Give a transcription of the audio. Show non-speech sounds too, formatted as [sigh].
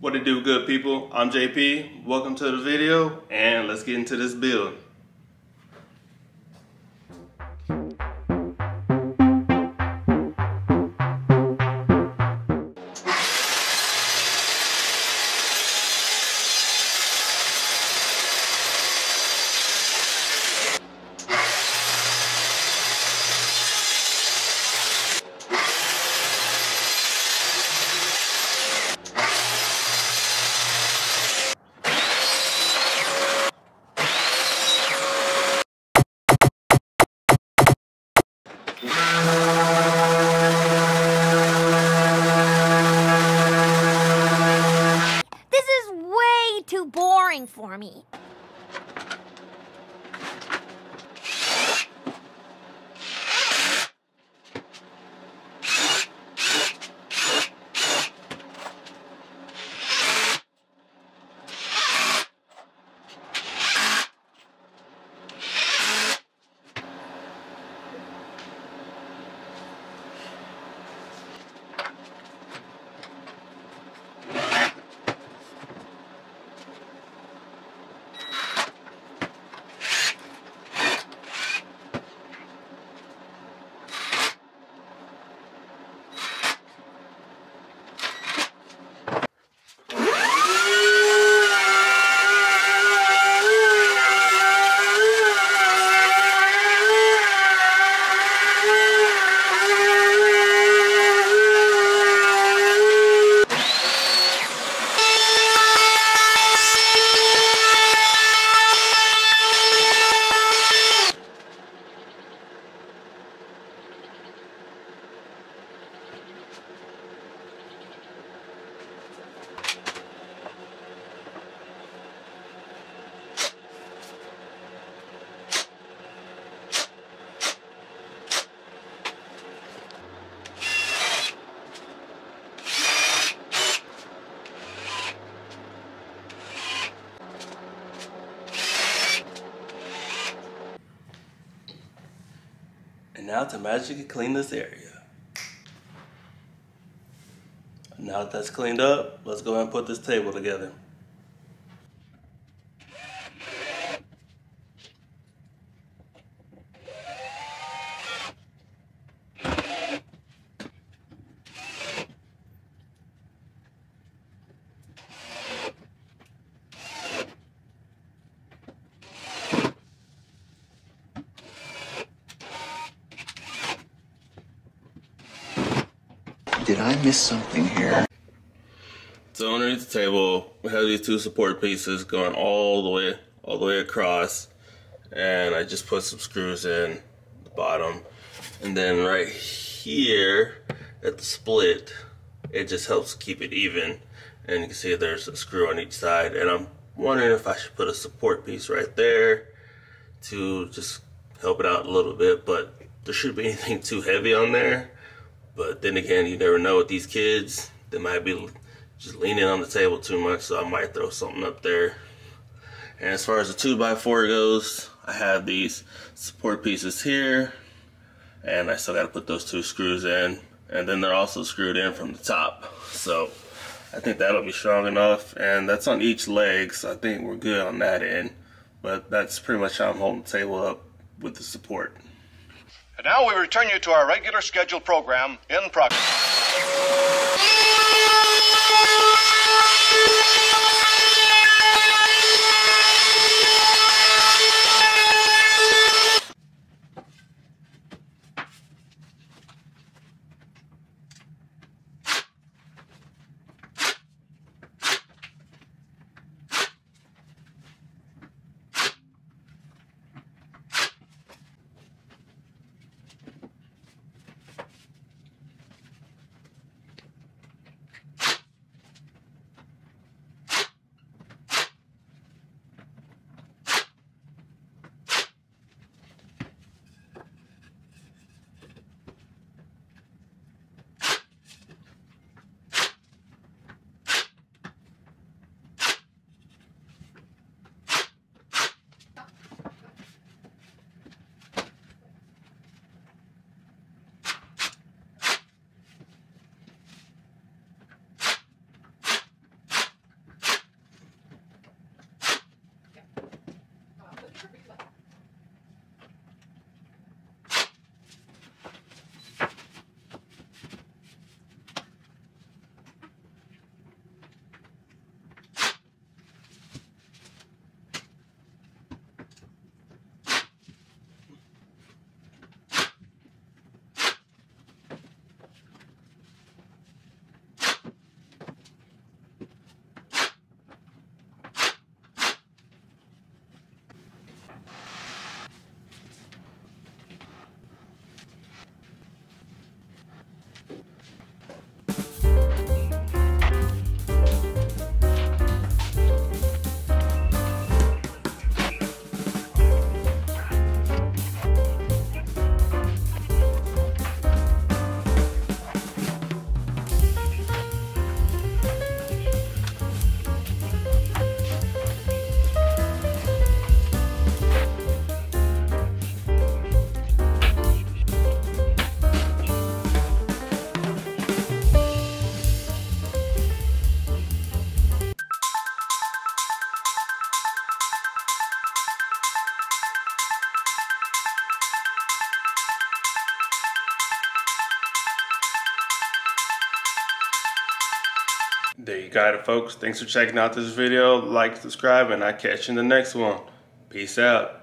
What it do good people? I'm JP. Welcome to the video and let's get into this build. Now to magically clean this area. Now that that's cleaned up, let's go ahead and put this table together. Did I miss something here? So underneath the table, we have these two support pieces going all the way, all the way across, and I just put some screws in the bottom, and then right here at the split, it just helps keep it even, and you can see there's a screw on each side, and I'm wondering if I should put a support piece right there to just help it out a little bit, but there shouldn't be [laughs] anything too heavy on there. But then again, you never know with these kids. They might be just leaning on the table too much, so I might throw something up there. And as far as the 2x4 goes, I have these support pieces here. And I still got to put those two screws in. And then they're also screwed in from the top. So I think that'll be strong enough. And that's on each leg, so I think we're good on that end. But that's pretty much how I'm holding the table up with the support. And now we return you to our regular scheduled program in progress. There you got it, folks. Thanks for checking out this video. Like, subscribe, and I'll catch you in the next one. Peace out.